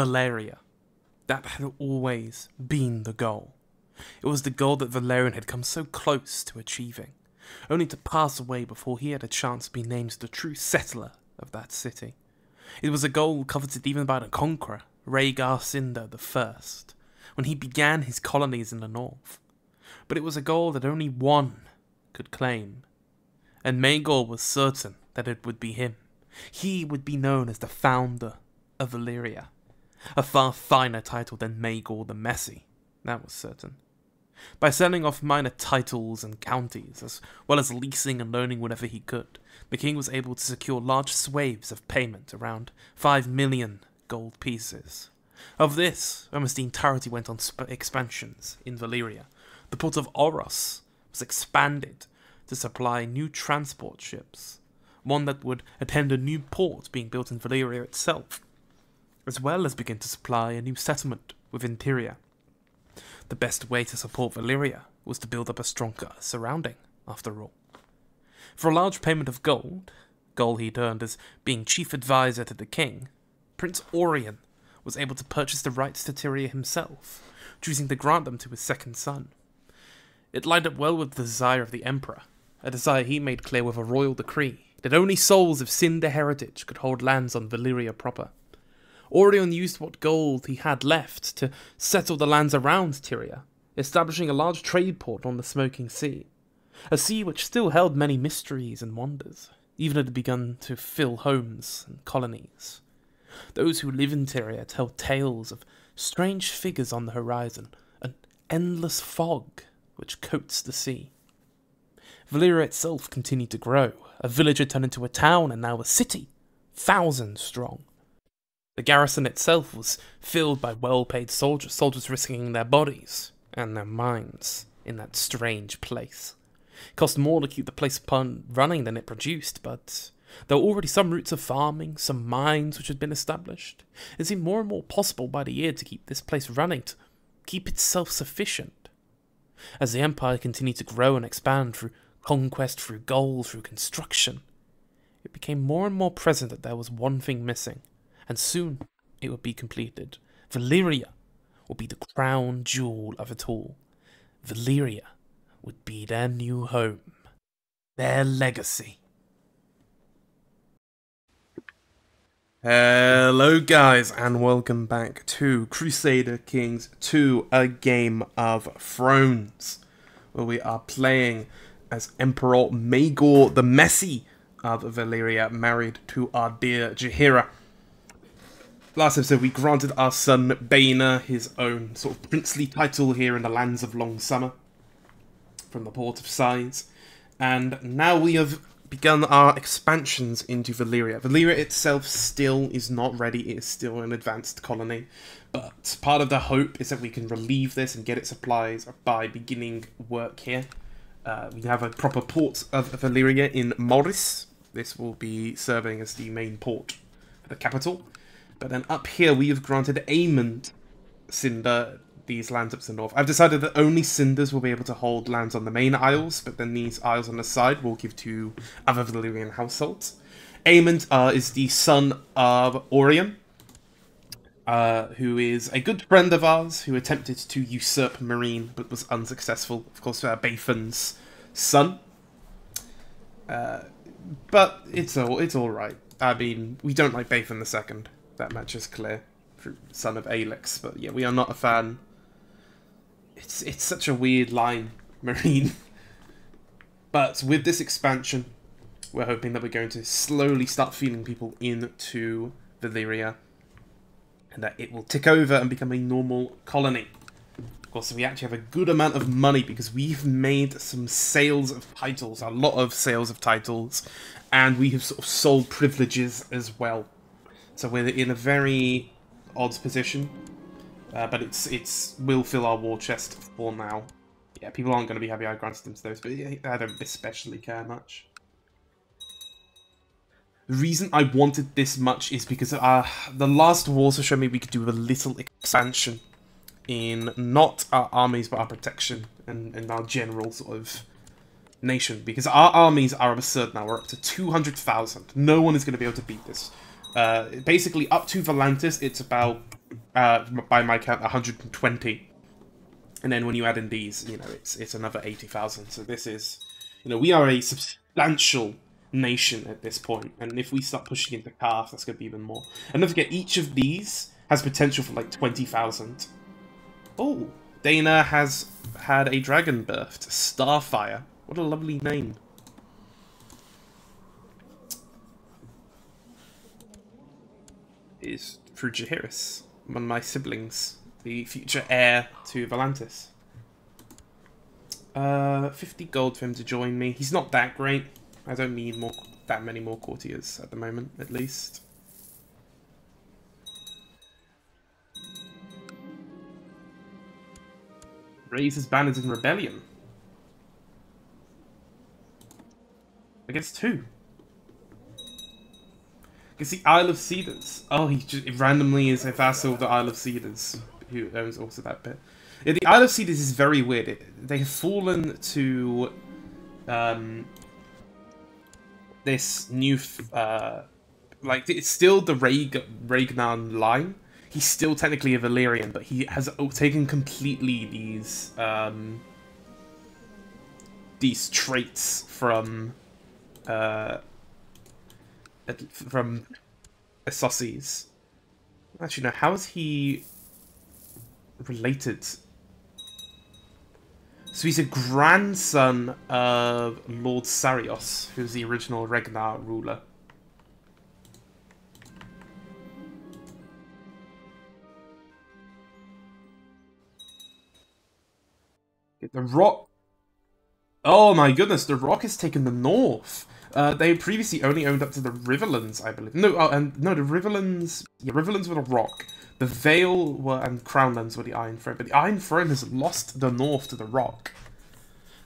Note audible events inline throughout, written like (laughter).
Valyria. That had always been the goal. It was the goal that Valerian had come so close to achieving, only to pass away before he had a chance to be named the true settler of that city. It was a goal coveted even by the conqueror, Rhaegar Cynder I, when he began his colonies in the north. But it was a goal that only one could claim, and Maegor was certain that it would be him. He would be known as the founder of Valyria. A far finer title than Maegor the Messy, that was certain. By selling off minor titles and counties, as well as leasing and loaning whatever he could, the king was able to secure large swathes of payment, around five million gold pieces. Of this, almost the entirety went on expansions in Valyria. The port of Oros was expanded to supply new transport ships, one that would attend a new port being built in Valyria itself, as well as begin to supply a new settlement with Interior. The best way to support Valyria was to build up a stronger surrounding, after all. For a large payment of gold, gold he'd earned as being chief advisor to the king, Prince Orion was able to purchase the rights to Tyria himself, choosing to grant them to his second son. It lined up well with the desire of the Emperor, a desire he made clear with a royal decree that only souls of Cynder heritage could hold lands on Valyria proper. Orion used what gold he had left to settle the lands around Tyria, establishing a large trade port on the Smoking Sea, a sea which still held many mysteries and wonders, even had begun to fill homes and colonies. Those who live in Tyria tell tales of strange figures on the horizon, an endless fog which coats the sea. Valyria itself continued to grow. A village had turned into a town and now a city, thousands strong. The garrison itself was filled by well paid soldiers, soldiers risking their bodies and their minds in that strange place. It cost more to keep the place running than it produced, but there were already some routes of farming, some mines which had been established. It seemed more and more possible by the year to keep this place running, to keep it self sufficient. As the empire continued to grow and expand through conquest, through gold, through construction, it became more and more present that there was one thing missing, and soon it would be completed. Valyria would be the crown jewel of it all. Valyria would be their new home, their legacy. Hello, guys, and welcome back to Crusader Kings 2, a game of thrones, where we are playing as Emperor Maegor the Messy of Valyria, married to our dear Jaheira. Last episode, we granted our son Baena his own sort of princely title here in the lands of Long Summer from the Port of Sighs, and now we have begun our expansions into Valyria. Valyria itself still is not ready, it is still an advanced colony, but part of the hope is that we can relieve this and get its supplies by beginning work here. Uh, we have a proper port of Valyria in Morris. This will be serving as the main port for the capital. But then up here we have granted Aemond Cynder these lands up to the north. I've decided that only Cynders will be able to hold lands on the main isles, but then these isles on the side will give to other Valyrian households. Aemond uh, is the son of Orion, uh, who is a good friend of ours who attempted to usurp Meereen but was unsuccessful. Of course, uh, Bathon's son. Uh, but it's all it's all right. I mean, we don't like Bathon the second. That much is clear. For son of Alex, but yeah, we are not a fan it's it's such a weird line, (laughs) Meereen. but with this expansion, we're hoping that we're going to slowly start feeding people into Valyria, and that it will tick over and become a normal colony. Of course, we actually have a good amount of money because we've made some sales of titles, a lot of sales of titles, and we have sort of sold privileges as well. So we're in a very odd position uh, but it's it's will fill our war chest for now. Yeah, people aren't going to be happy I granted them to those, but I don't especially care much. The reason I wanted this much is because uh, the last war also showed me we could do a little expansion in not our armies but our protection and, and our general sort of nation. Because our armies are absurd now. We're up to 200,000. No one is going to be able to beat this. Uh, basically, up to Volantis, it's about uh, by my count, 120. And then when you add in these, you know, it's it's another 80,000. So this is, you know, we are a substantial nation at this point. And if we start pushing into calf, that's going to be even more. And don't forget, each of these has potential for like 20,000. Oh, Dana has had a dragon birthed. Starfire. What a lovely name. Is through Jaehaerys, one of my siblings, the future heir to Volantis. Uh, 50 gold for him to join me. He's not that great. I don't need more that many more courtiers at the moment, at least. Raises banners in rebellion. Against who? Against the Isle of Cedars. Oh, he just randomly is a vassal of the Isle of Cedars, who owns also that bit. Yeah, the Isle of Cedars is very weird. It, they have fallen to um, this new, uh, like it's still the Rhaeg Rhaegar line. He's still technically a Valyrian, but he has taken completely these um, these traits from uh, from Essossies. Actually, no. How is he related? So he's a grandson of Lord Sarios, who's the original Regnar ruler. The Rock. Oh my goodness, the Rock has taken the north. Uh, they previously only owned up to the Riverlands, I believe. No, uh, and no, the Riverlands. Yeah, Riverlands were the Rock. The Vale were and Crownlands were the Iron Throne, but the Iron Throne has lost the North to the Rock.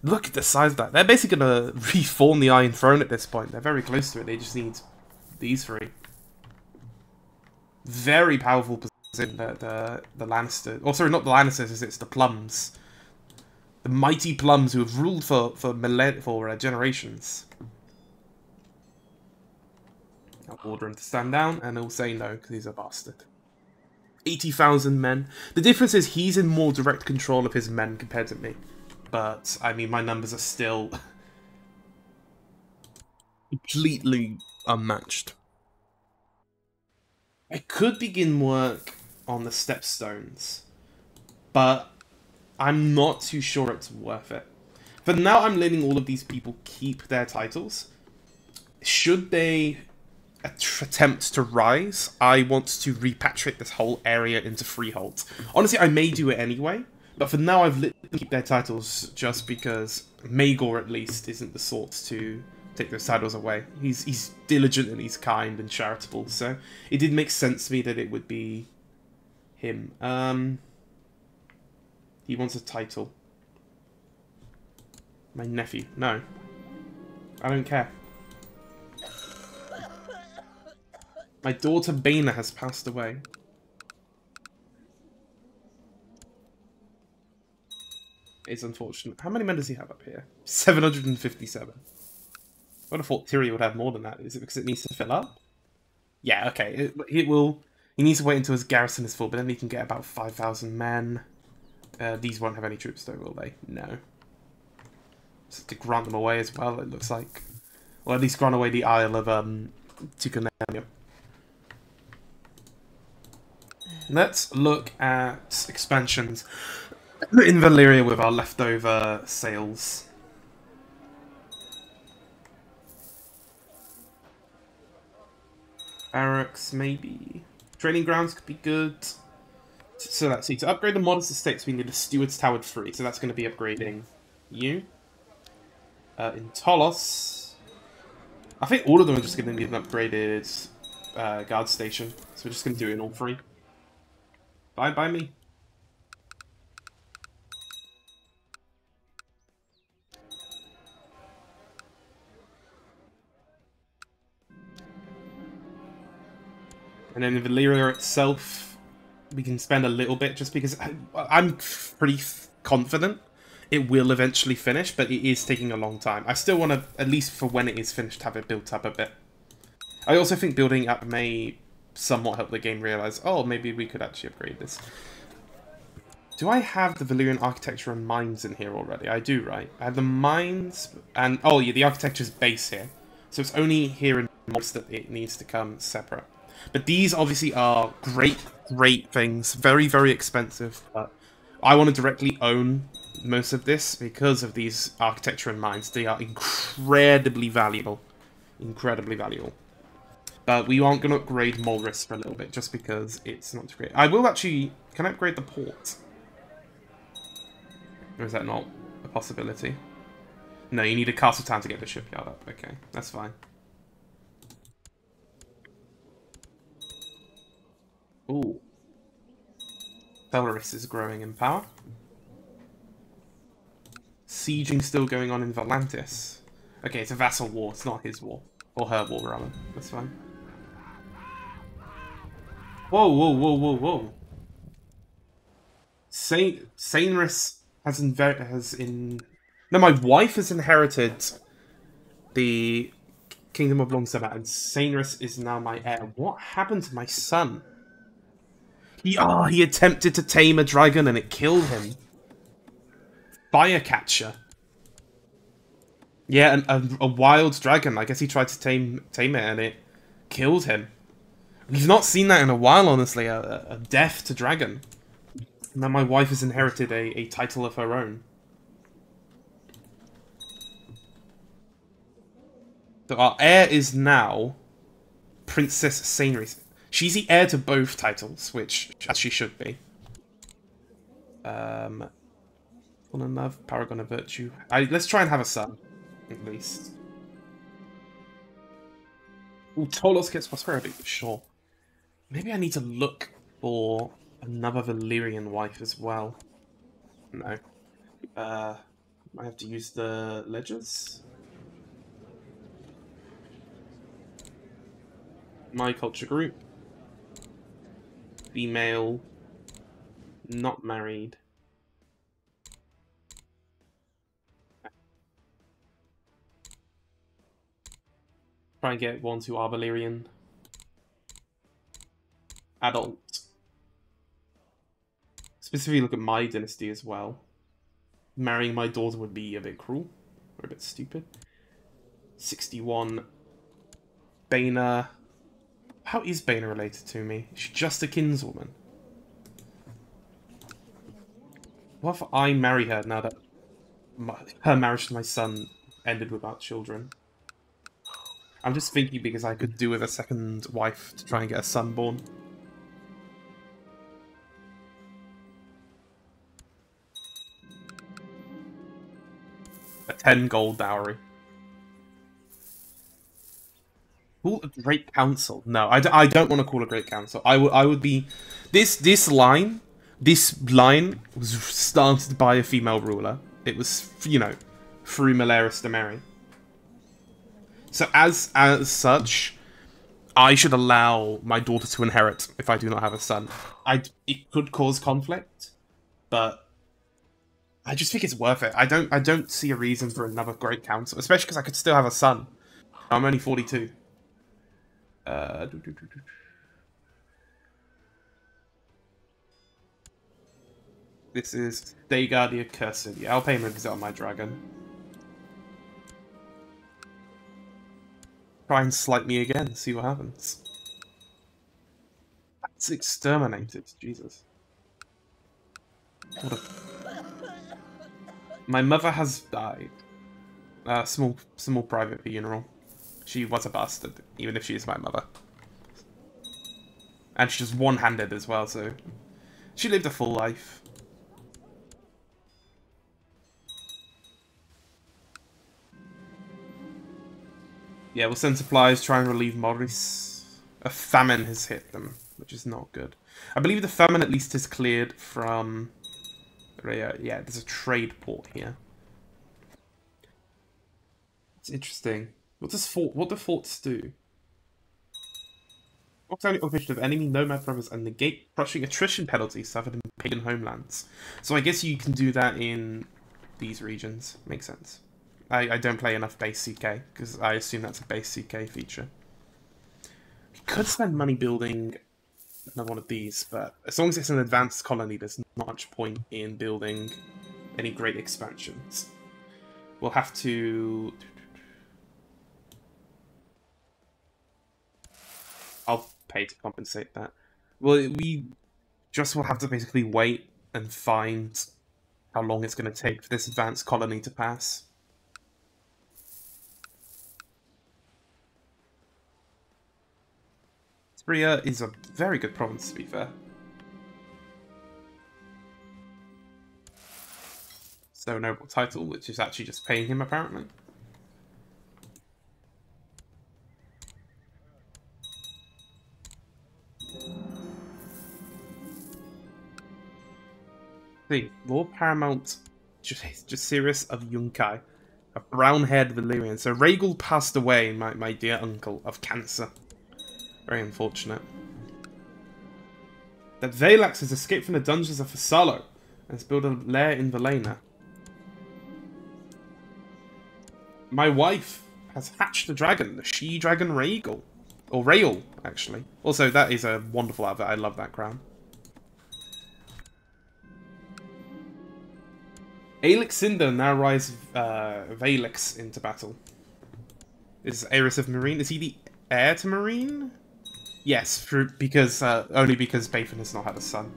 Look at the size of that. They're basically gonna (laughs) reform the Iron Throne at this point. They're very close to it. They just need these three. Very powerful position. The the, the Lannister. Oh, sorry, not the Lannisters. It's the Plums. The mighty Plums who have ruled for for millenn for uh, generations. I'll order him to stand down, and he'll say no, because he's a bastard. 80,000 men. The difference is he's in more direct control of his men compared to me. But, I mean, my numbers are still (laughs) completely unmatched. I could begin work on the stepstones, but I'm not too sure it's worth it. For now, I'm letting all of these people keep their titles. Should they attempt to rise, I want to repatriate this whole area into Freehold. Honestly, I may do it anyway, but for now I've let keep their titles just because Maegor, at least, isn't the sort to take those titles away. He's he's diligent and he's kind and charitable, so it did make sense to me that it would be him. Um, he wants a title. My nephew. No. I don't care. My daughter Baina has passed away. It's unfortunate. How many men does he have up here? 757. I would have thought Tyrion would have more than that. Is it because it needs to fill up? Yeah, okay. It, it will... He needs to wait until his garrison is full, but then he can get about 5,000 men. Uh, these won't have any troops though, will they? No. To grant them away as well, it looks like. Or at least grant away the Isle of um, Ticonderoga. Let's look at expansions in Valyria with our leftover sales. Barracks, maybe. Training grounds could be good. So let's see. To upgrade the modest estates, we need a Steward's Tower 3. So that's going to be upgrading you. Uh, in Tolos, I think all of them are just going to need an upgraded uh, guard station. So we're just going to do it in all three. Bye bye me. And then the Valyria itself, we can spend a little bit just because I'm pretty confident it will eventually finish, but it is taking a long time. I still want to, at least for when it is finished, have it built up a bit. I also think building up may somewhat help the game realize, oh, maybe we could actually upgrade this. Do I have the Valyrian architecture and mines in here already? I do, right? I have the mines and... Oh, yeah, the architecture's base here. So it's only here in mods that it needs to come separate. But these obviously are great, great things. Very, very expensive. But I want to directly own most of this because of these architecture and mines. They are incredibly valuable. Incredibly valuable. But we aren't going to upgrade Molris for a little bit just because it's not great. I will actually... Can I upgrade the port? Or is that not a possibility? No, you need a castle town to get the shipyard up. Okay, that's fine. Ooh. Belris is growing in power. Sieging still going on in Volantis. Okay, it's a vassal war, it's not his war. Or her war, rather. That's fine. Whoa, whoa, whoa, whoa, whoa. Saint Sainris has inver has in no, my wife has inherited the Kingdom of Longsever, and Sainris is now my heir. What happened to my son? He, oh, he attempted to tame a dragon and it killed him. Firecatcher. Yeah, an, a, a wild dragon. I guess he tried to tame tame it and it killed him. We've not seen that in a while, honestly. A, a death to dragon. Now my wife has inherited a, a title of her own. So our heir is now Princess Sainris. She's the heir to both titles, which as she should be. Um, Fun and Love, Paragon of Virtue. I, let's try and have a son, at least. Ooh, Tolos gets prosperity, sure. Maybe I need to look for another Valyrian wife as well. No. Uh, I have to use the ledgers. My culture group. Female. Not married. Try and get ones who are Valyrian. Adult. Specifically look at my dynasty as well. Marrying my daughter would be a bit cruel. Or a bit stupid. 61. Baina. How is Baina related to me? She's just a kinswoman. What if I marry her now that my, her marriage to my son ended without children? I'm just thinking because I could do with a second wife to try and get a son born. A 10 gold dowry. Call a great council. No, I d I don't want to call a great council. I would I would be this this line this line was started by a female ruler. It was you know through Malaris to marry. So as as such, I should allow my daughter to inherit if I do not have a son. I it could cause conflict, but I just think it's worth it. I don't I don't see a reason for another great council, especially because I could still have a son. I'm only 42. Uh, doo -doo -doo this is Dagar the Accursed. Yeah, I'll pay him a visit on my dragon. Try and slight me again, see what happens. That's exterminated, Jesus. What a... My mother has died. A uh, small, small private funeral. She was a bastard, even if she is my mother. And she's one-handed as well, so... She lived a full life. Yeah, we'll send supplies, try and relieve Morris. A famine has hit them, which is not good. I believe the famine at least is cleared from... Uh, yeah, there's a trade port here. It's interesting. What does fort? What do forts do? Forts only official of enemy nomad brothers and negate crushing attrition penalties suffered in pagan homelands. So I guess you can do that in these regions. Makes sense. I, I don't play enough base CK because I assume that's a base CK feature. Could spend money building another one of these, but as long as it's an advanced colony, there's not much point in building any great expansions. We'll have to... I'll pay to compensate that. Well, we just will have to basically wait and find how long it's going to take for this advanced colony to pass. Spria is a very good province, to be fair. So noble title, which is actually just paying him, apparently. See, Lord Paramount Jacaerys (laughs) of Yunkai, a brown-haired Valyrian. So Rhaegal passed away, my, my dear uncle, of cancer. Very unfortunate. That Velax has escaped from the dungeons of Fassalo and has built a lair in Valena. My wife has hatched a dragon, the she-dragon Rhaegal. Or Rael, actually. Also, that is a wonderful outfit. I love that crown. Aelix Cynder now rides uh, Valix into battle. Is Aerys of Meereen? Is he the heir to Meereen? Yes, for, because uh, only because Bathan has not had a son.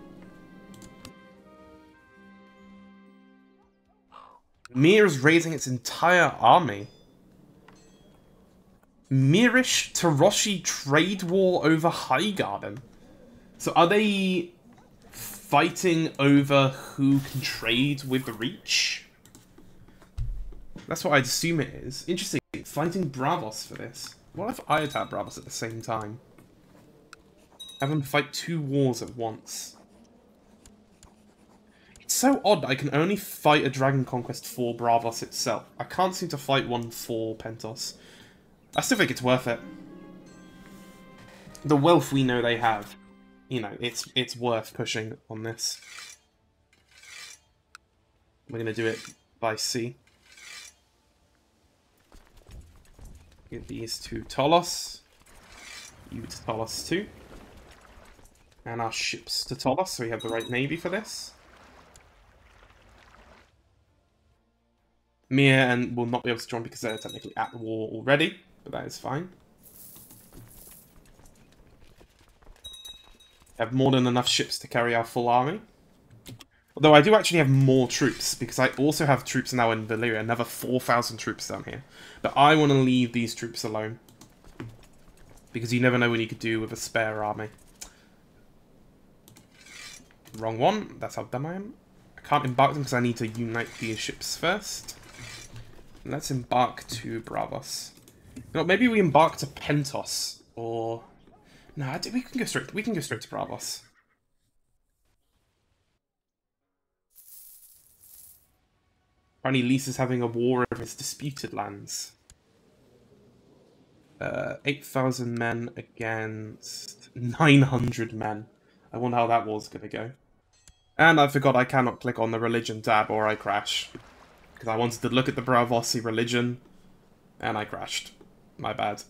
Myr is raising its entire army. Myrish Tyroshi trade war over Highgarden. So are they fighting over who can trade with the Reach? That's what I'd assume it is. Interesting. Fighting Braavos for this. What if I attack Braavos at the same time? Have them fight two wars at once. It's so odd I can only fight a Dragon Conquest for Braavos itself. I can't seem to fight one for Pentos. I still think it's worth it. The wealth we know they have, you know, it's it's worth pushing on this. We're going to do it by sea. Get these to Tolos. You to Tolos too and our ships to Tolos, so we have the right navy for this. Myr and will not be able to join because they're technically at war already, but that is fine. have more than enough ships to carry our full army. Although I do actually have more troops, because I also have troops now in Valyria, another 4,000 troops down here. But I want to leave these troops alone. Because you never know what you could do with a spare army. Wrong one. That's how dumb I am. I can't embark them because I need to unite these ships first. Let's embark to Braavos. You know, maybe we embark to Pentos or no, we can go straight. We can go straight to Braavos. Apparently, Lys is having a war over his disputed lands. Uh, 8,000 men against 900 men. I wonder how that war's going to go. And I forgot I cannot click on the religion tab or I crash. Because I wanted to look at the Braavosi religion, and I crashed. My bad.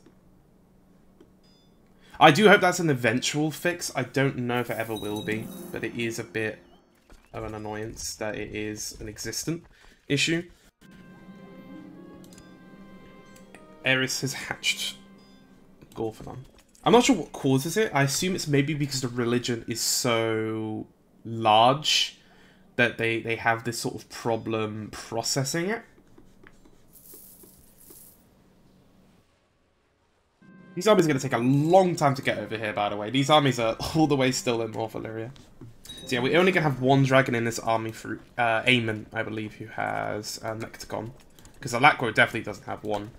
I do hope that's an eventual fix. I don't know if it ever will be, but it is a bit of an annoyance that it is an existent issue. Eris has hatched Gorfanon. I'm not sure what causes it. I assume it's maybe because the religion is so large that they, they have this sort of problem processing it. These armies are going to take a long time to get over here, by the way. These armies are (laughs) all the way still in North. So yeah, we're only going to have one dragon in this army for uh, Aemon, I believe, who has a Necticon. Because Alakro definitely doesn't have one.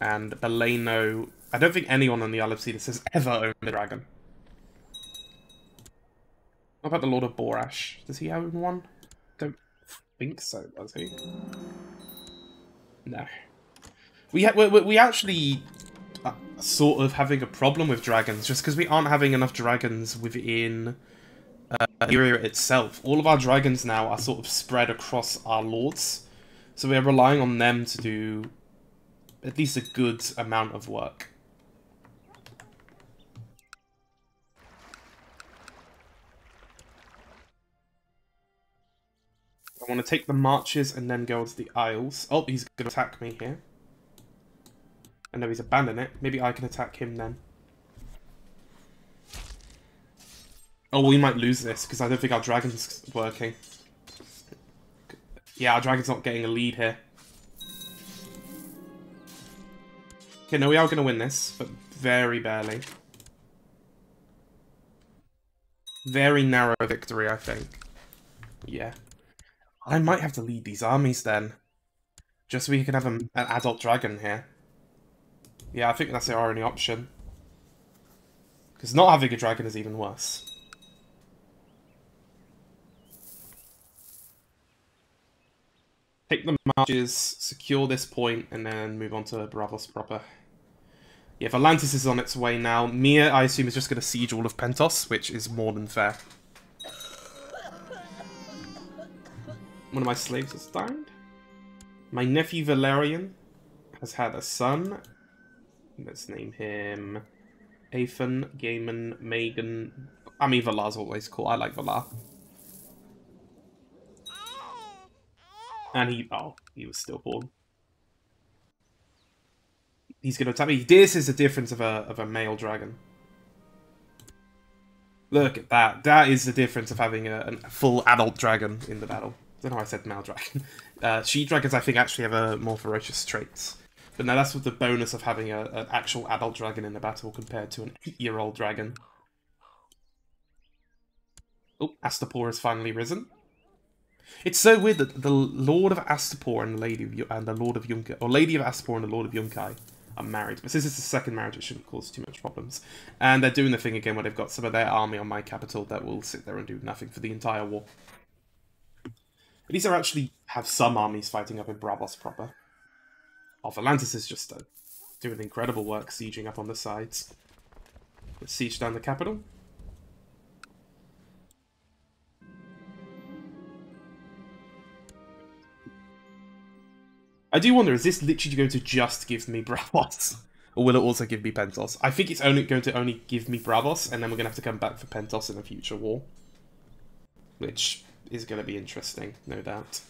And Beleno, I don't think anyone on the Cedars has ever owned a dragon. What about the Lord of Borash? Does he own one? Don't think so, does he? No. We, we, we actually uh, sort of having a problem with dragons just because we aren't having enough dragons within uh, the area itself. All of our dragons now are sort of spread across our lords. So we're relying on them to do at least a good amount of work. Want to take the marches and then go to the Isles. Oh, he's going to attack me here. And now he's abandoned it. Maybe I can attack him then. Oh, we might lose this, because I don't think our dragon's working. Yeah, our dragon's not getting a lead here. Okay, no, we are going to win this, but very barely. Very narrow victory, I think. Yeah. I might have to lead these armies then. Just so we can have a, an adult dragon here. Yeah, I think that's our only option. Because not having a dragon is even worse. Take the marches, secure this point, and then move on to Braavos proper. Yeah, if Atlantis is on its way now, Mia, I assume, is just going to siege all of Pentos, which is more than fair. One of my slaves has died. My nephew Valerian has had a son. Let's name him Athan, Gaiman, Megan. I mean, Valar's always cool. I like Valar. And he, oh, he was stillborn. He's going to attack me. This is the difference of a, of a male dragon. Look at that. That is the difference of having a, a full adult dragon in the battle. Don't know why I said male dragon. (laughs) Uh, she dragons, I think, actually have a more ferocious traits. But now that's with the bonus of having a, an actual adult dragon in the battle compared to an eight-year-old dragon. Oh, Astapor has finally risen. It's so weird that the Lord of Astapor and the Lady of and the Lord of Yunkai, or Lady of Astapor and the Lord of Yunkai, are married. But since it's the second marriage, it shouldn't cause too much problems. And they're doing the thing again where they've got some of their army on my capital that will sit there and do nothing for the entire war. Least they actually have some armies fighting up in Braavos proper. Oh, Atlantis is just uh, doing incredible work sieging up on the sides. Let's siege down the capital. I do wonder, is this literally going to just give me (laughs) Braavos? Or will it also give me Pentos? I think it's only going to only give me Braavos, and then we're going to have to come back for Pentos in a future war. Which is going to be interesting, no doubt.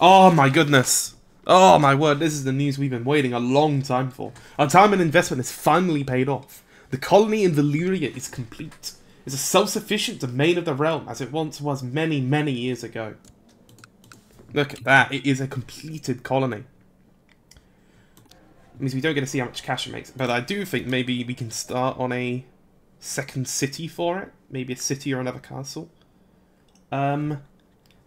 Oh my goodness. Oh my word, this is the news we've been waiting a long time for. Our time and investment has finally paid off. The colony in Valyria is complete. It's a self-sufficient domain of the realm, as it once was many, many years ago. Look at that, it is a completed colony means we don't get to see how much cash it makes. But I do think maybe we can start on a second city for it. Maybe a city or another castle. Um,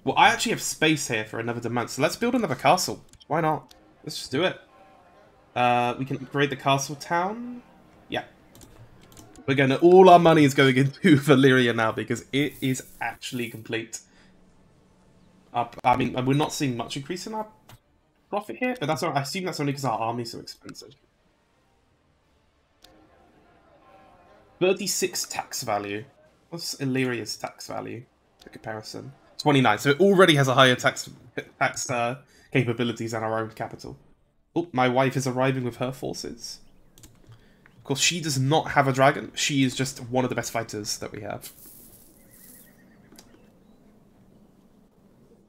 well, I actually have space here for another demand, so let's build another castle. Why not? Let's just do it. Uh, we can upgrade the castle town. Yeah. We're gonna, all our money is going (laughs) into Valyria now because it is actually complete. Uh, I mean, we're not seeing much increase in our profit here, but that's all, I assume that's only because our army's so expensive. 36 tax value. What's Illyria's tax value? For comparison. 29. So it already has a higher tax tax uh, capabilities than our own capital. Oh, my wife is arriving with her forces. Of course, she does not have a dragon. She is just one of the best fighters that we have.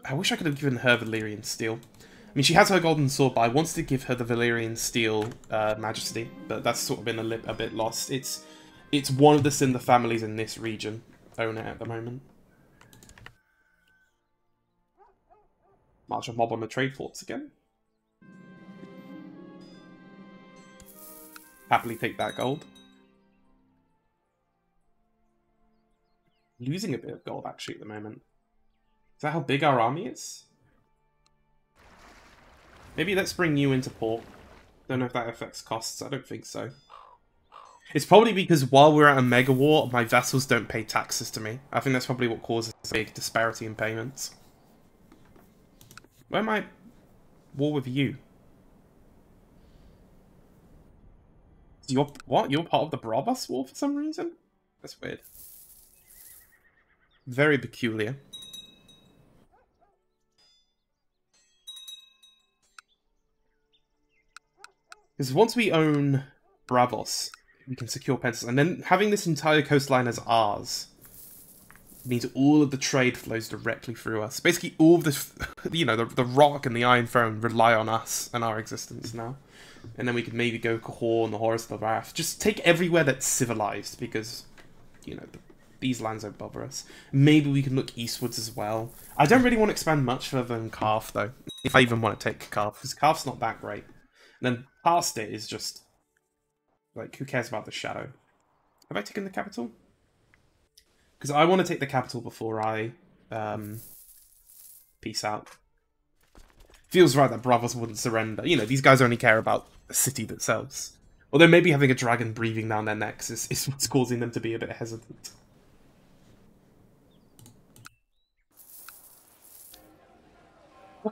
I wish I could have given her Valyrian steel. I mean, she has her golden sword, but I wanted to give her the Valyrian steel uh, majesty, but that's sort of been a, a, bit lost. It's it's one of the Cynder families in this region own it at the moment. March a mob on the trade forts again. Happily take that gold. Losing a bit of gold actually at the moment. Is that how big our army is? Maybe let's bring you into port. Don't know if that affects costs. I don't think so. It's probably because while we're at a mega war, my vessels don't pay taxes to me. I think that's probably what causes a big disparity in payments. Where am I? War with you? You're what? You're part of the Braavos War for some reason? That's weird. Very peculiar. Because once we own Braavos, we can secure Pentos. And then having this entire coastline as ours means all of the trade flows directly through us. Basically, all of this, (laughs) you know, the, the rock and the Iron Throne rely on us and our existence now. And then we could maybe go Cahors and the Horus of the Wrath. Just take everywhere that's civilized because, you know, the, these lands don't bother us. Maybe we can look eastwards as well. I don't really want to expand much further than Calf, though. If I even want to take Calf, because Calf's not that great. Then past it is just, like, who cares about the Shadow? Have I taken the capital? Because I want to take the capital before I um, peace out. Feels right that Braavos wouldn't surrender. You know, these guys only care about the city themselves. Although maybe having a dragon breathing down their necks is, is what's causing them to be a bit hesitant.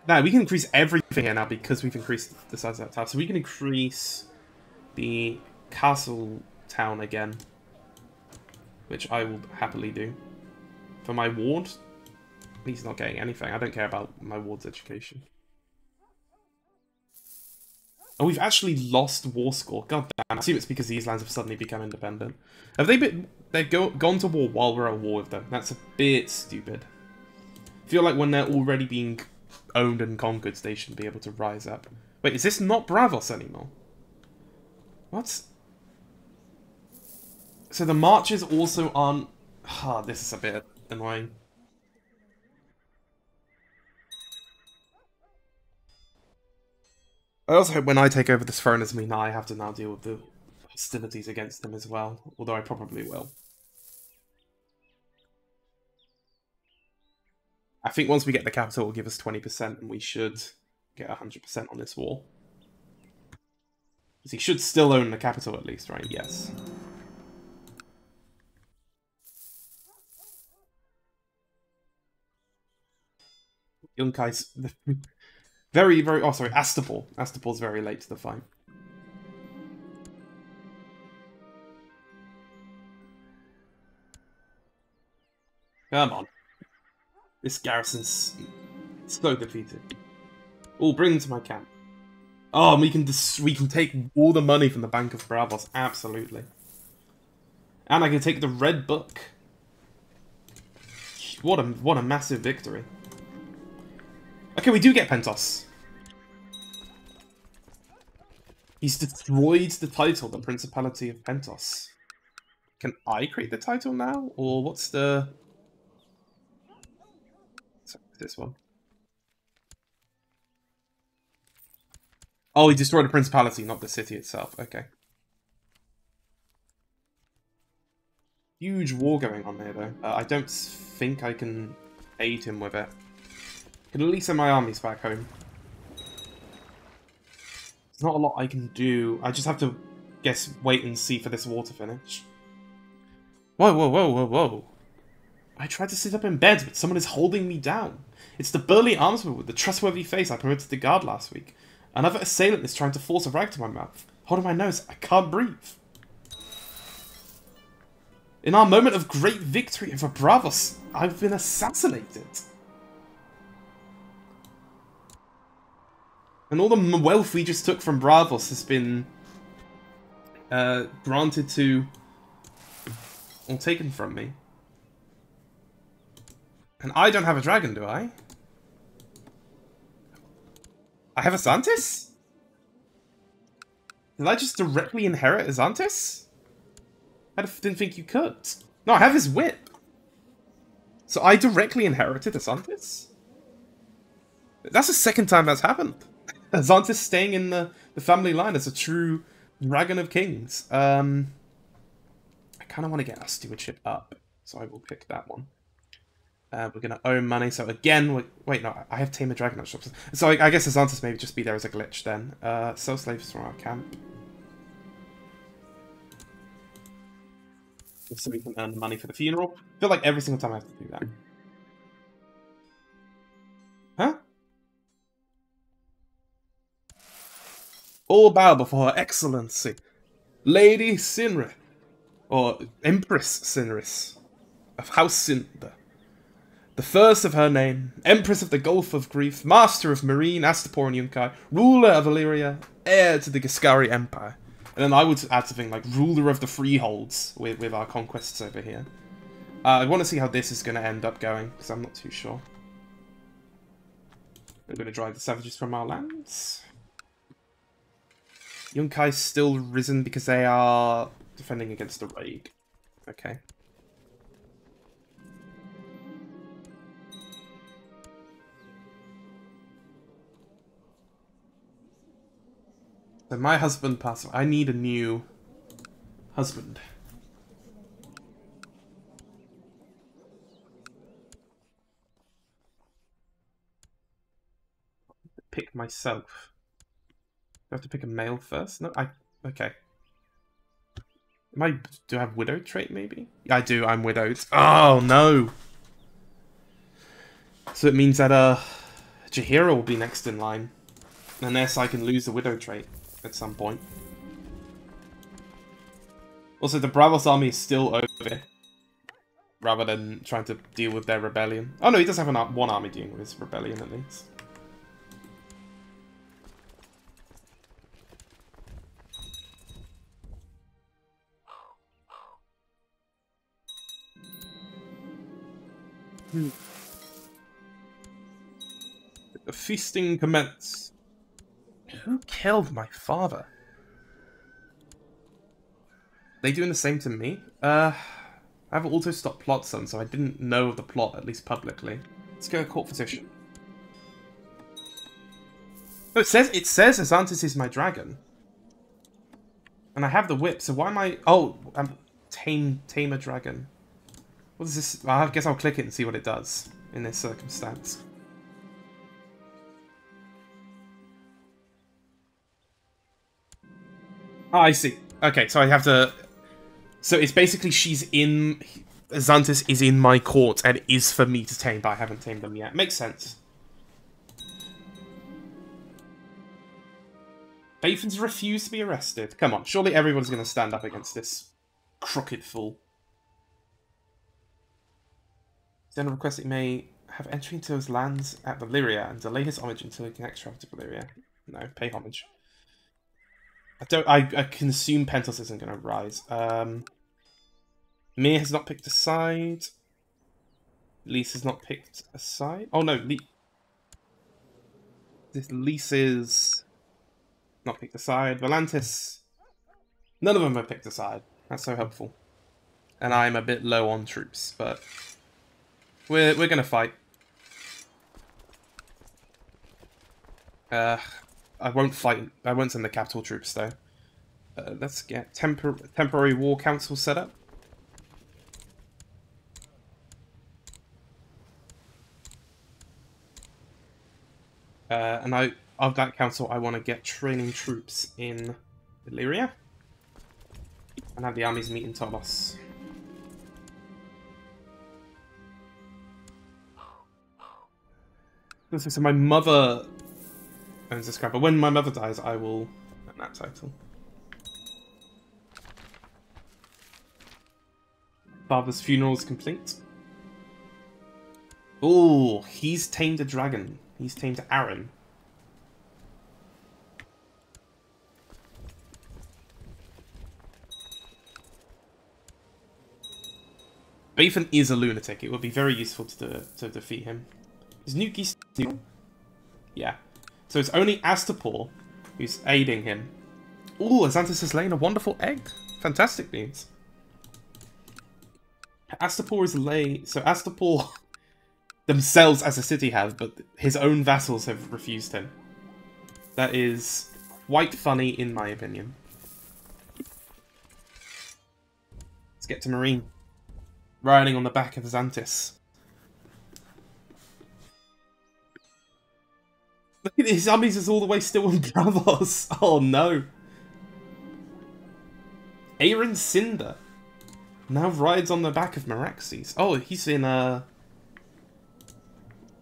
Now we can increase everything here now because we've increased the size of that tower. So we can increase the castle town again which I will happily do. For my ward, he's not getting anything. I don't care about my ward's education. Oh, we've actually lost war score. God damn. I assume it's because these lands have suddenly become independent. Have they been... They've go, gone to war while we're at war with them. That's a bit stupid. I feel like when they're already being owned and conquered, they should be able to rise up. Wait, is this not Braavos anymore? What? So the marches also aren't... Ah, oh, this is a bit annoying. I also hope when I take over this throne as Mina, I have to now deal with the hostilities against them as well, although I probably will. I think once we get the capital, it will give us 20%, and we should get 100% on this wall. Because he should still own the capital at least, right? Yes. Yunkai's (laughs) very, very. Oh, sorry, Astapor. Astapor's very late to the fight. Come on. This garrison's so defeated. Oh, bring them to my camp. Oh, we can we can take all the money from the Bank of Braavos, Absolutely. And I can take the Red Book. What a what a massive victory. Okay, we do get Pentos. He's destroyed the title, the Principality of Pentos. Can I create the title now? Or what's the... This one. Oh, he destroyed the Principality, not the city itself. Okay. Huge war going on here, though. Uh, I don't think I can aid him with it can at least send my armies back home. There's not a lot I can do. I just have to, guess, wait and see for this war to finish. Whoa, whoa, whoa, whoa, whoa. I tried to sit up in bed, but someone is holding me down. It's the burly armsman with the trustworthy face I promoted to guard last week. Another assailant is trying to force a rag to my mouth. Holding my nose, I can't breathe. In our moment of great victory over Braavos, I've been assassinated. And all the wealth we just took from Braavos has been uh, granted to... or taken from me. And I don't have a dragon, do I? I have a Xantis? Did I just directly inherit a Xantis? I didn't think you could. No, I have his whip. So I directly inherited a Xantis? That's the second time that's happened. Xantis staying in the, the family line as a true Dragon of Kings. Um, I kind of want to get our stewardship up, so I will pick that one. Uh, we're going to own money, so again, we wait, no, I have Tamer Dragon shops. So I, I guess Xantis maybe just be there as a glitch then. Uh, sell slaves from our camp. So we can earn the money for the funeral. I feel like every single time I have to do that. Huh? all bow before her excellency, Lady Sinri, or Empress Cinris, of House Cynder. The first of her name, Empress of the Gulf of Grief, Master of Meereen, Astapor and Yunkai, Ruler of Illyria, heir to the Ghiscari Empire. And then I would add something like ruler of the freeholds with, with our conquests over here. Uh, I want to see how this is going to end up going, because I'm not too sure. We're going to drive the savages from our lands. Yunkai's still risen because they are defending against the raid. Okay. So my husband passed away. I need a new husband. Pick myself. Do I have to pick a male first? No, I... Okay. Am I... Do I have widow trait, maybe? I do. I'm widowed. Oh, no! So it means that, uh... Jahira will be next in line. Unless I can lose the widow trait at some point. Also, the Braavos army is still over there. Rather than trying to deal with their rebellion. Oh no, he does have an, one army dealing with his rebellion at least. Hmm. The feasting commence. Who killed my father? They doing the same to me? Uh, I have auto stop plots on, so I didn't know of the plot, at least publicly. Let's go court physician. Oh, it says it says Azantis is my dragon. And I have the whip, so why am I... Oh, I'm tame, tame a dragon. What is this? I guess I'll click it and see what it does in this circumstance. Oh, I see. Okay, so I have to... So it's basically she's in... Xantus is in my court and is for me to tame, but I haven't tamed them yet. Makes sense. Bathans refuse to be arrested. Come on, surely everyone's going to stand up against this crooked fool. Then request he may have entry into his lands at Valyria and delay his homage until he can extract to Valyria. No, pay homage. I don't. I, I can assume Pentos isn't going to rise. Um, Myr has not picked a side. Lys has not picked a side. Oh no, Le this Lys is not picked a side. Volantis, none of them have picked a side. That's so helpful. And I'm a bit low on troops, but we're we're gonna fight. Uh, I won't fight. I won't send the capital troops though. Uh, let's get tempor temporary war council set up. Uh, and I, of that council, I want to get training troops in Elyria. And have the armies meet in Tolos. So my mother owns crap. But when my mother dies, I will earn that title. Father's funeral is complete. Oh, he's tamed a dragon. He's tamed Aaron. Bathan is a lunatic. It would be very useful to, de to defeat him. Is Nuki still? Yeah. So it's only Astapor who's aiding him. Ooh, Azantis has laid a wonderful egg. Fantastic news. Astapor is lay. So Astapor (laughs) themselves as a city have, but his own vassals have refused him. That is quite funny in my opinion. Let's get to Meereen. Riding on the back of Xantis. Look at his armies is all the way still in Braavos. (laughs) Oh no. Aaron Cynder now rides on the back of Meraxes. Oh, he's in uh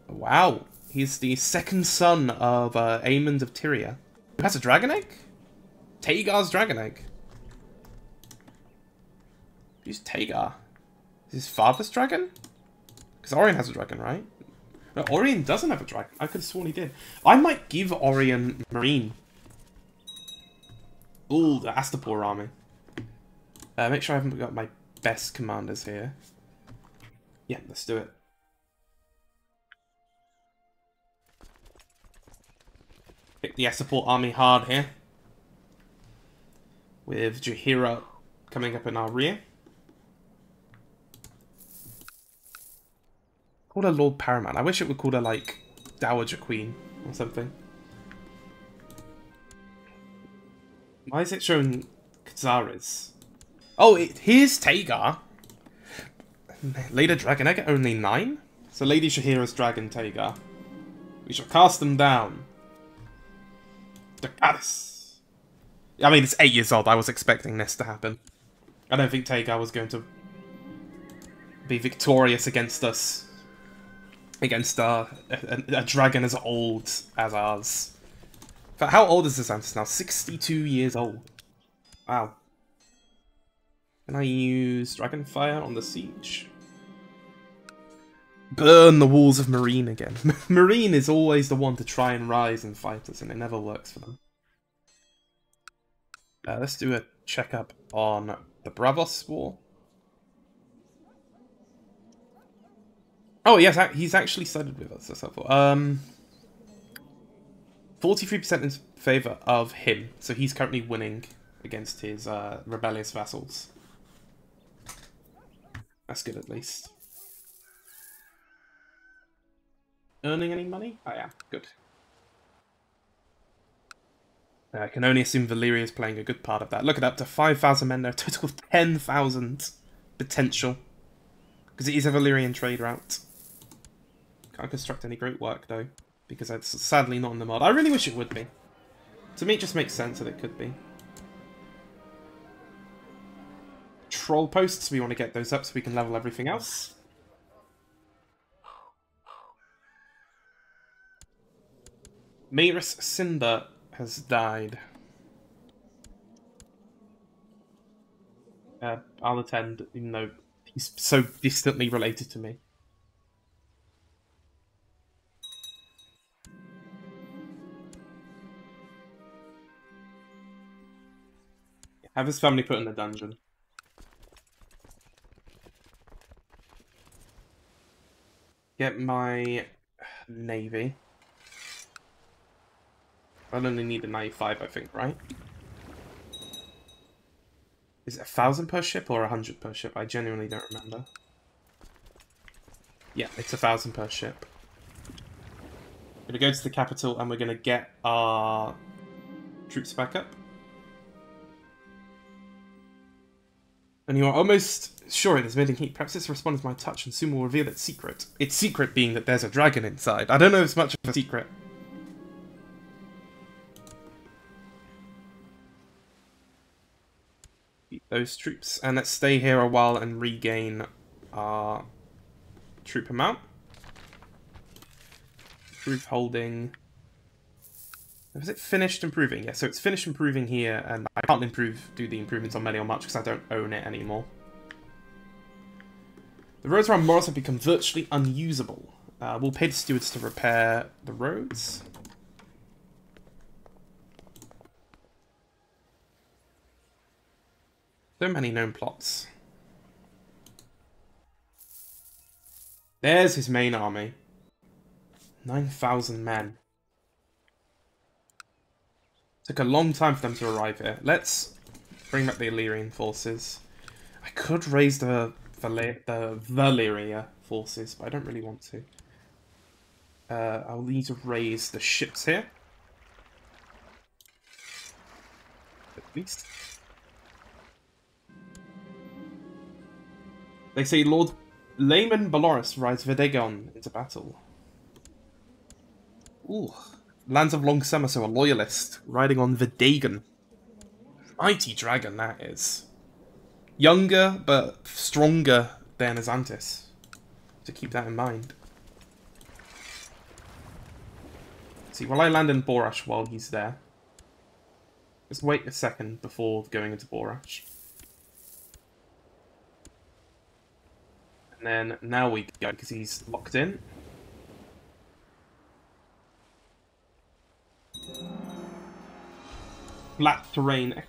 Wow. He's the second son of uh, Aemond of Tyria. Who has a dragon egg? Taegar's dragon egg. Who's Taegar? Is his father's dragon? Because Orion has a dragon, right? No, Orion doesn't have a dragon. I could have sworn he did. I might give Orion Meereen. Ooh, the Astapor army. Uh, make sure I haven't got my best commanders here. Yeah, let's do it. Pick the Astapor army hard here. With Jahira coming up in our rear. Called her Lord Paramount. I wish it would call her like Dowager Queen or something. Why is it showing Khazari's? Oh, it, here's Tagar. Lady Dragon Egg only nine? So Lady Jaheira's Dragon Tagar. We shall cast them down. Dracarys. I mean, it's eight years old. I was expecting this to happen. I don't think Tagar was going to be victorious against us. Against a, a, dragon as old as ours. But how old is this Antis now? 62 years old. Wow. Can I use Dragonfire on the siege? Burn the walls of Meereen again. (laughs) Meereen is always the one to try and rise and fight us, and it never works for them. Uh, let's do a checkup on the Braavos War. Oh, yes, he's actually sided with us. That's helpful. Um, 43% in favour of him, so he's currently winning against his uh, rebellious vassals. That's good, at least. Earning any money? Oh yeah, good. Uh, I can only assume Valyria is playing a good part of that. Look at up to 5,000 men there, (laughs) total of 10,000 potential. Because it is a Valyrian trade route. Can't construct any great work though, because it's sadly not in the mod. I really wish it would be. To me it just makes sense that it could be. troll posts. We want to get those up so we can level everything else. Maerys Cynder has died. Uh, I'll attend, even though he's so distantly related to me. Have his family put in the dungeon. get my navy. I only need a 95, I think, right? Is it a thousand per ship or a hundred per ship? I genuinely don't remember. Yeah, it's a thousand per ship. We're gonna go to the capital and we're gonna get our troops back up. And you are almost sure it is made in heat. Perhaps it's responded to my touch and soon will reveal its secret. Its secret being that there's a dragon inside. I don't know if it's much of a secret. Beat those troops. And let's stay here a while and regain our troop amount. Troop holding. Has it finished improving? Yeah, so it's finished improving here, and I can't improve, do the improvements on Melior much because I don't own it anymore. The roads around Moros have become virtually unusable. Uh, we'll pay the stewards to repair the roads. So many known plots. There's his main army. 9,000 men. Took a long time for them to arrive here. Let's bring back the Illyrian forces. I could raise the Val the Valyria forces, but I don't really want to. Uh, I'll need to raise the ships here. At least. They say Lord Laemon Baloris rides Vedegon into battle. Ooh. Lands of Long Summer, so a loyalist, riding on the Dagon. Mighty dragon that is. Younger, but stronger than Azantis. To keep that in mind. See, while I land in Bhorash while he's there. Let's wait a second before going into Bhorash. And then now we go, because he's locked in. Flat terrain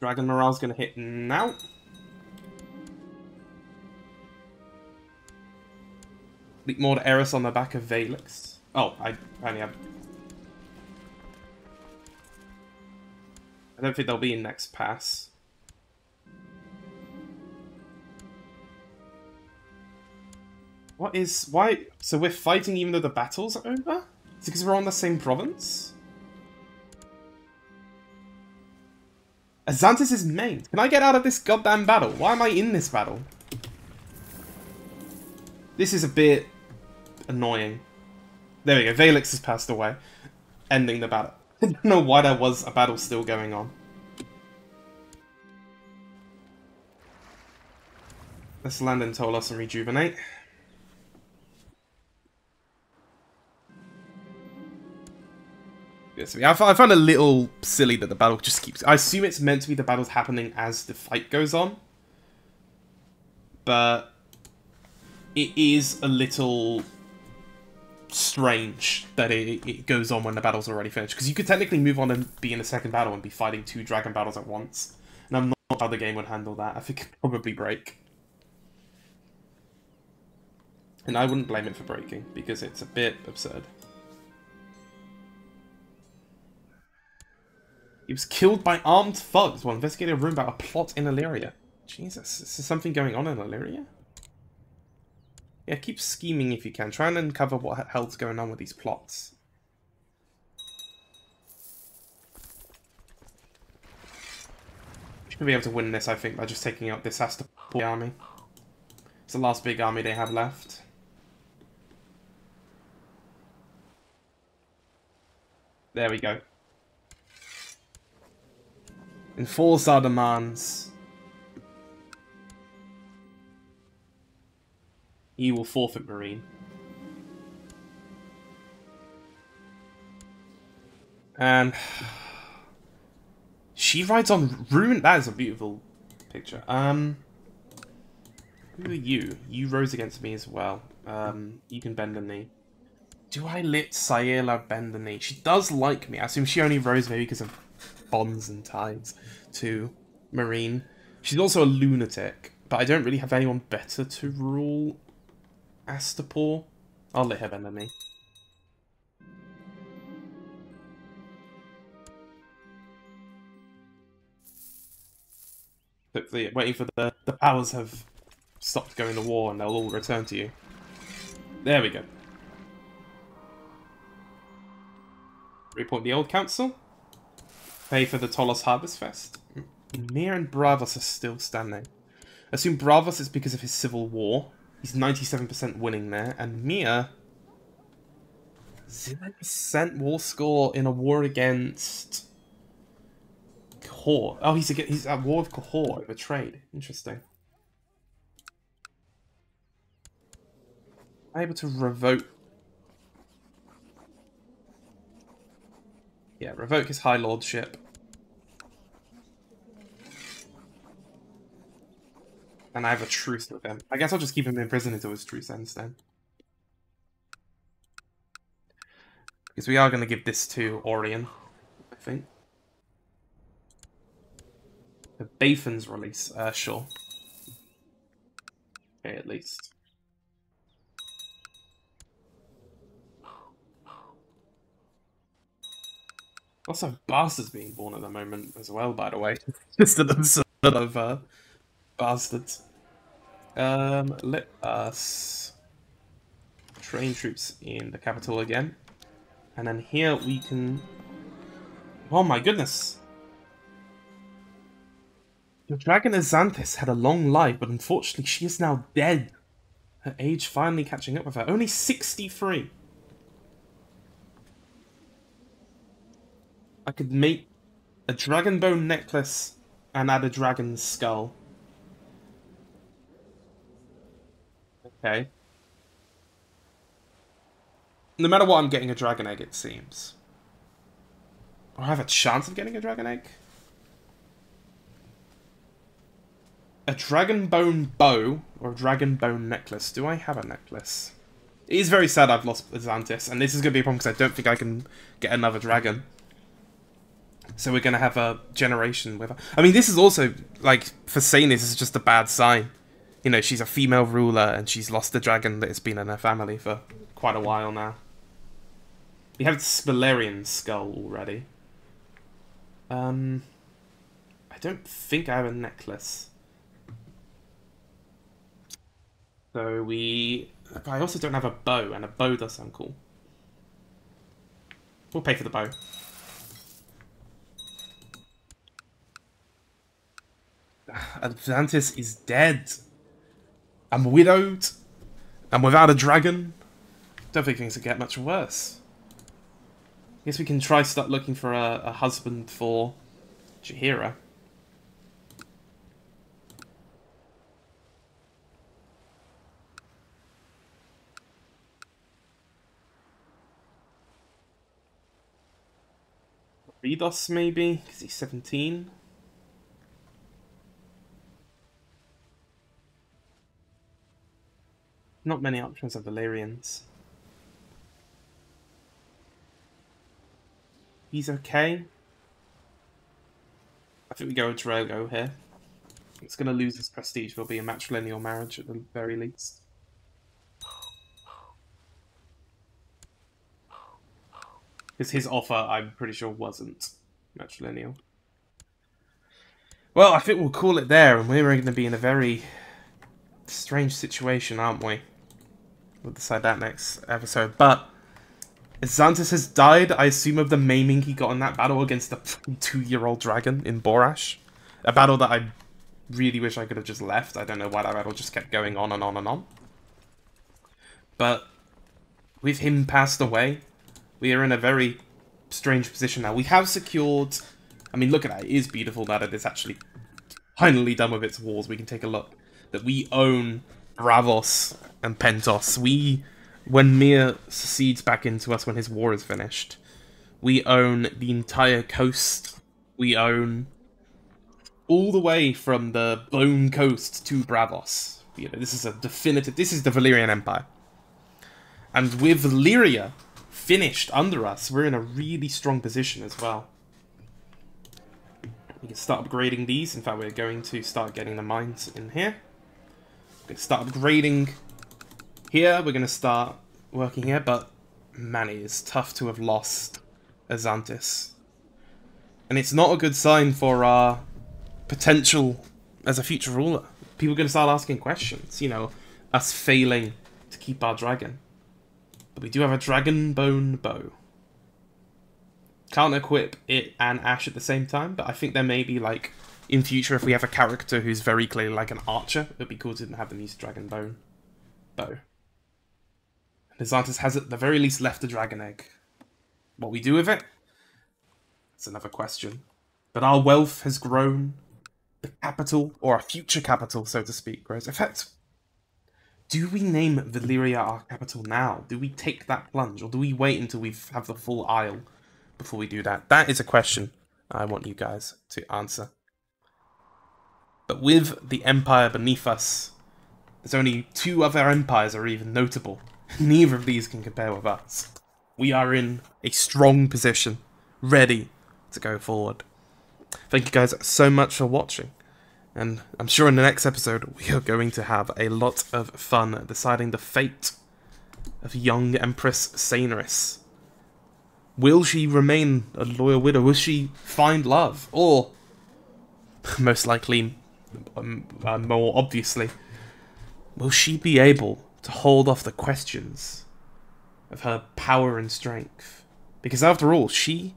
Dragon morale's gonna hit now. More to Eris on the back of Valix. Oh, I only have... I don't think they'll be in next pass. What is... Why... So we're fighting even though the battles over? Is it because we're on the same province? Azantis is main. Can I get out of this goddamn battle? Why am I in this battle? This is a bit annoying. There we go. Valix has passed away. Ending the battle. (laughs) I don't know why there was a battle still going on. Let's land in Tolos and rejuvenate. I find it a little silly that the battle just keeps... I assume it's meant to be the battle's happening as the fight goes on. But it is a little strange that it, it goes on when the battle's already finished. Because you could technically move on and be in a second battle and be fighting two dragon battles at once. And I'm not how the game would handle that. I think it'd probably break. And I wouldn't blame it for breaking, because it's a bit absurd. He was killed by armed thugs while investigating a room about a plot in Elyria. Jesus, is there something going on in Elyria? Yeah, keep scheming if you can. Try and uncover what hell's going on with these plots. Should be able to win this, I think, by just taking out this Astapor army. It's the last big army they have left. There we go. Enforce our demands. You will forfeit Meereen. And she rides on ruin. That is a beautiful picture. Um, who are you? You rose against me as well. Um, you can bend the knee. Do I let Sayela bend the knee? She does like me. I assume she only rose maybe because of bonds and ties to Meereen. She's also a lunatic, but I don't really have anyone better to rule Astapor. I'll let her bend. Hopefully, waiting for the, the powers have stopped going to war and they'll all return to you. There we go. Report the old council. Pay for the Tolos Harvest Fest. Mm. Myr and Braavos are still standing. Assume Braavos is because of his civil war. He's 97% winning there. And Myr... 0% war score in a war against... Qohor. Oh, he's, he's at war with Qohor over trade. Interesting. able to revoke Yeah, revoke his High Lordship. And I have a truce with him. I guess I'll just keep him in prison until his truce ends then. Because we are going to give this to Orion, I think. The Bafin's release, uh, sure. Okay, at least. Also, bastards being born at the moment as well, by the way. (laughs) Just an absurd of uh, bastards. Um, let us train troops in the capital again. And then here we can... Oh my goodness! Your dragon Azanthis had a long life, but unfortunately she is now dead. Her age finally catching up with her. Only 63! I could make a dragon bone necklace and add a dragon's skull. Okay. No matter what, I'm getting a dragon egg, it seems. Or I have a chance of getting a dragon egg? A dragon bone bow or a dragon bone necklace. Do I have a necklace? It is very sad I've lost Azantis, and this is going to be a problem because I don't think I can get another dragon. So we're gonna have a generation with her. I mean, this is also like for saying this is just a bad sign. You know, she's a female ruler and she's lost the dragon that has been in her family for quite a while now. We have the Spalerian skull already. Um, I don't think I have a necklace. So we... I also don't have a bow, and a bow does sound cool. We'll pay for the bow. Atlantis is dead. I'm widowed. I'm without a dragon. Don't think things will get much worse. I guess we can try start looking for a, a husband for Jaheira. Redos, maybe, because he's 17. Not many options of Valyrians. He's okay. I think we go with Drogo here. It's going to lose his prestige. Will be a matrilineal marriage at the very least. Because his offer, I'm pretty sure, wasn't matrilineal. Well, I think we'll call it there, and we're going to be in a very strange situation, aren't we? We'll decide that next episode. But Xanthus has died, I assume, of the maiming he got in that battle against the two-year-old dragon in Bhorash. A battle that I really wish I could have just left. I don't know why that battle just kept going on and on and on. But with him passed away, we are in a very strange position now. We have secured... I mean, look at that. It is beautiful that it is actually finally done with its walls. We can take a look. That we own Braavos and Pentos. We, when Myr secedes back into us when his war is finished, we own the entire coast. We own all the way from the Bone Coast to Braavos. You know, this is a definitive. This is the Valyrian Empire, and with Valyria finished under us, we're in a really strong position as well. We can start upgrading these. In fact, we're going to start getting the mines in here. To start upgrading here. We're going to start working here, but man, it is tough to have lost Azantis. And it's not a good sign for our potential as a future ruler. People are going to start asking questions, you know, us failing to keep our dragon. But we do have a dragon bone bow. Can't equip it and Ash at the same time, but I think there may be like in future if we have a character who's very clearly like an archer, it'd be cool to have them use dragon bone bow. Desantis has at the very least left a dragon egg. What we do with it? That's another question. But our wealth has grown. The capital, or our future capital, so to speak, grows. In fact, do we name Valyria our capital now? Do we take that plunge, or do we wait until we have the full isle before we do that? That is a question I want you guys to answer. But with the empire beneath us, there's only two other empires are even notable. Neither of these can compare with us. We are in a strong position, ready to go forward. Thank you guys so much for watching. And I'm sure in the next episode we are going to have a lot of fun deciding the fate of young Empress Saenris. Will she remain a loyal widow? Will she find love? Or, (laughs) most likely, um, uh, more obviously, will she be able to hold off the questions of her power and strength? Because after all, she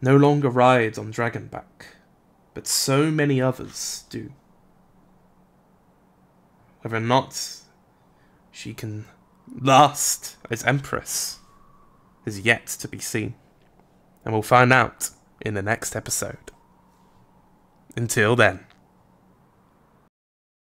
no longer rides on Dragonback, but so many others do. Whether or not she can last as Empress is yet to be seen, and we'll find out in the next episode. Until then.